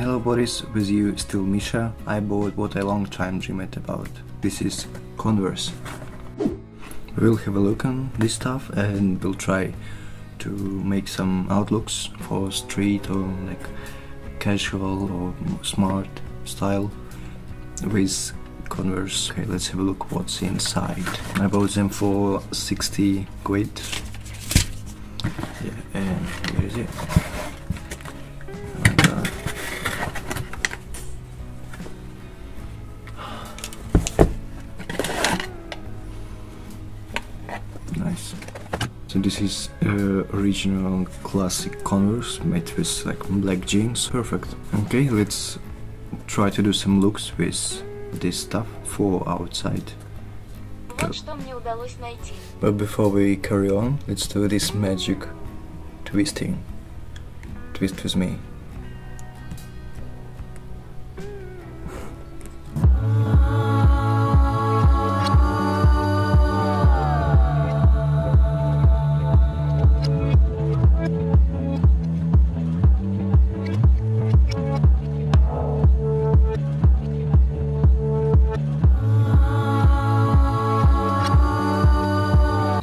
Hello Boris, with you still Misha. I bought what I long time dreamed about. This is Converse. We'll have a look on this stuff and we'll try to make some outlooks for street or like casual or smart style with Converse. Okay, let's have a look what's inside. I bought them for 60 quid. Yeah, and here is it. nice. So this is uh, original classic Converse made with like black jeans, perfect. Okay, let's try to do some looks with this stuff for outside. But before we carry on, let's do this magic twisting. Twist with me.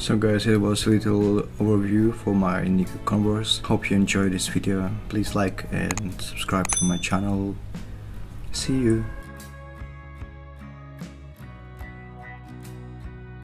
So guys, it was a little overview for my Nika Converse. Hope you enjoyed this video. Please like and subscribe to my channel. See you.